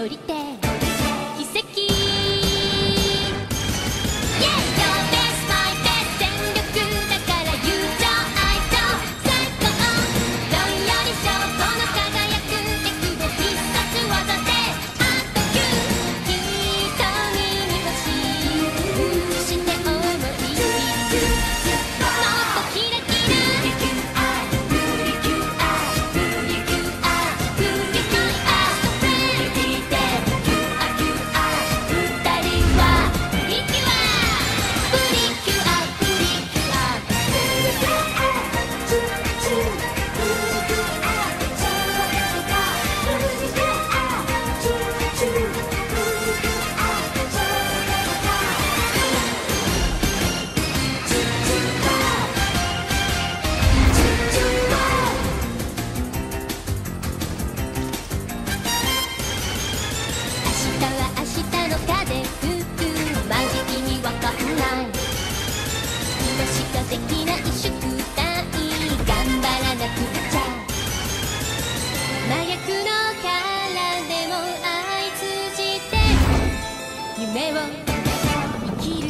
降りて目を生きる